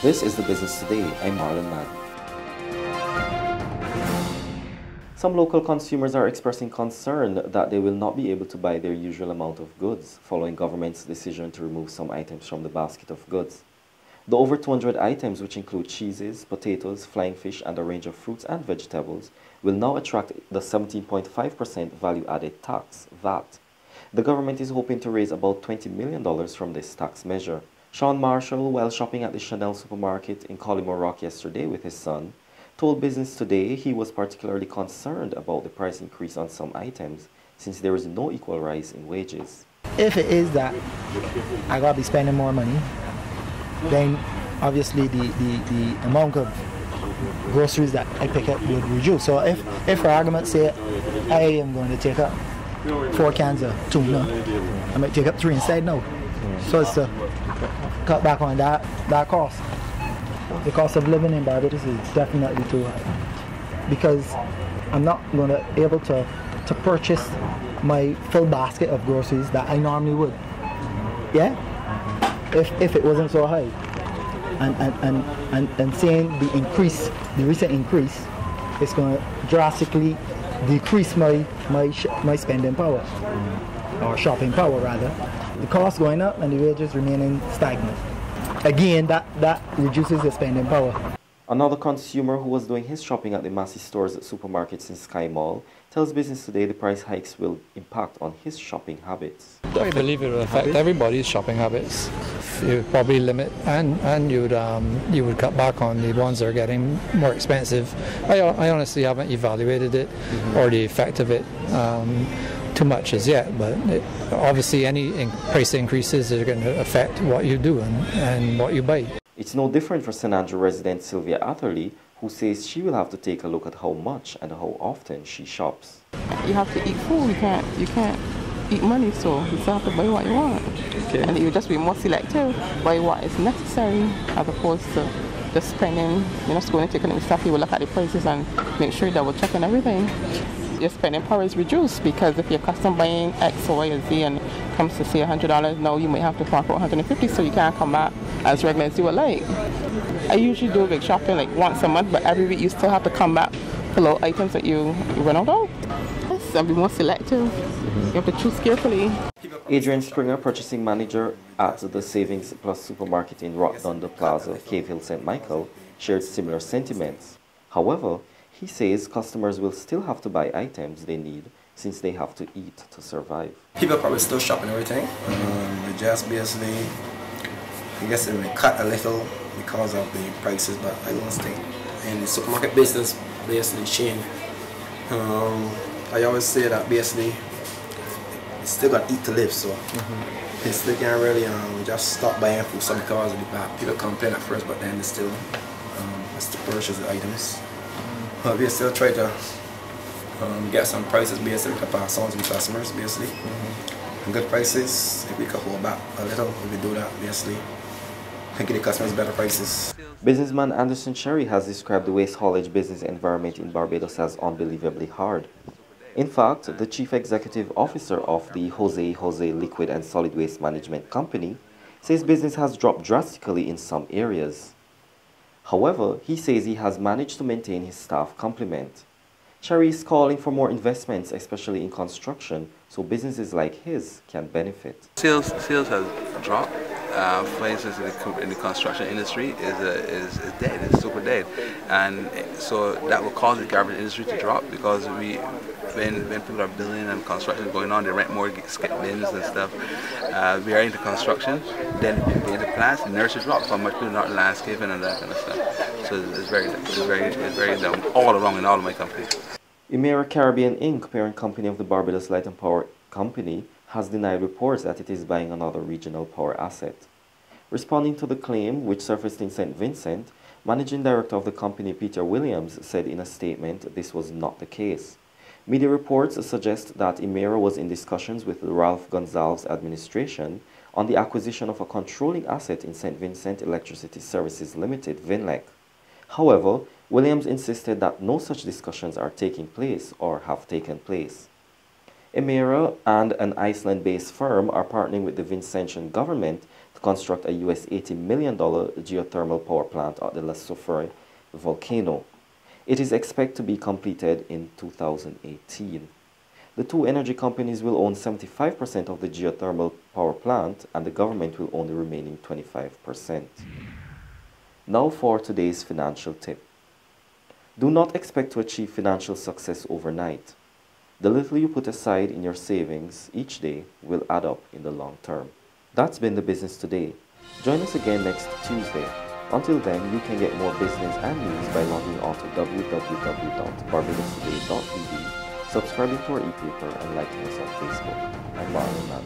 This is the Business Today. I'm Marlon Mann. Some local consumers are expressing concern that they will not be able to buy their usual amount of goods following government's decision to remove some items from the basket of goods. The over 200 items, which include cheeses, potatoes, flying fish, and a range of fruits and vegetables, will now attract the 17.5% value added tax, VAT. The government is hoping to raise about $20 million from this tax measure. Sean Marshall, while shopping at the Chanel supermarket in Collymore Rock yesterday with his son, told Business Today he was particularly concerned about the price increase on some items since there is no equal rise in wages. If it is that I gotta be spending more money, then obviously the, the, the amount of groceries that I pick up would reduce. So if, if for argument's sake, I am going to take up four cans of tuna, I might take up three instead now. So it's to cut back on that, that cost the cost of living in Barbados is definitely too high because I'm not going to able to, to purchase my full basket of groceries that I normally would. Yeah? If, if it wasn't so high. And, and, and, and, and seeing the increase, the recent increase, it's going to drastically decrease my, my, my spending power, or shopping power rather. The cost going up and the wages remaining stagnant again, that, that reduces the spending power. Another consumer who was doing his shopping at the Massy stores at supermarkets in Sky Mall tells Business Today the price hikes will impact on his shopping habits. I believe it will affect everybody's shopping habits. You would probably limit and and you would um, you would cut back on the ones that are getting more expensive. I, I honestly haven't evaluated it mm-hmm. or the effect of it. Um, too much as yet, but it, obviously any in price increases are going to affect what you do and, and what you buy. It's no different for St Andrew resident Sylvia Atherley, who says she will have to take a look at how much and how often she shops. You have to eat food. You can't. You can't eat money, so you still have to buy what you want. Okay. And you just be more selective, buy what is necessary, as opposed to just spending. You know, just going and taking stuff. You will look at the prices and make sure that we're checking everything your spending power is reduced because if you're custom buying X or Z and comes to say $100, now you may have to fork out 150 so you can't come back as regular as you would like. I usually do big shopping like once a month, but every week you still have to come back, for little items that you, run out of. Yes, and be more selective. You have to choose carefully. Adrian Springer, purchasing manager at the Savings Plus supermarket in Rock Plaza, Cave Hill, St. Michael, shared similar sentiments. However, he says customers will still have to buy items they need since they have to eat to survive. People are probably still shopping everything. Um, just basically, I guess it may cut a little because of the prices, but I don't think in the supermarket business basically chain. Um, I always say that basically you still got to eat to live, so mm -hmm. they still can't really um, just stop buying food some because of the bad. People complain at first, but then they still um, still purchase the items. Uh, we still try to um, get some prices basically to pass on to customers basically. Mm -hmm. good prices, if we could hold back a little, if we could do that basically. And get the customers better prices. Businessman Anderson Cherry has described the waste haulage business environment in Barbados as unbelievably hard. In fact, the chief executive officer of the Jose Jose Liquid and Solid Waste Management Company says business has dropped drastically in some areas. However, he says he has managed to maintain his staff complement. Cherry is calling for more investments, especially in construction, so businesses like his can benefit. Sales, sales has dropped. Uh, for instance, in the, in the, construction industry is, uh, is, is dead, it's super dead. And so that will cause the garbage industry to drop because we when, when people are building and construction going on, they rent more bins and stuff. Uh, we are into construction, then we into plants, the nursery drops, how much people not landscaping and that kind of stuff. So it's very, it's very, it's very down all along in all of my companies. Emera Caribbean Inc., parent company of the Barbados Light and Power Company, has denied reports that it is buying another regional power asset. Responding to the claim, which surfaced in St. Vincent, Managing Director of the company Peter Williams said in a statement this was not the case. Media reports suggest that Emera was in discussions with the Ralph Gonsalves administration on the acquisition of a controlling asset in St. Vincent Electricity Services Limited, VINLEC. However, Williams insisted that no such discussions are taking place or have taken place. Emera and an Iceland-based firm are partnering with the Vincentian government to construct a US $80 million geothermal power plant at the La Soufrière volcano. It is expected to be completed in 2018. The two energy companies will own 75% of the geothermal power plant and the government will own the remaining 25%. Now for today's financial tip. Do not expect to achieve financial success overnight. The little you put aside in your savings each day will add up in the long term. That's been the business today. Join us again next Tuesday. Until then, you can get more business and news by logging on to www.barbadostoday.tv, subscribing to our e-paper, and liking us on Facebook. I'm Marlon.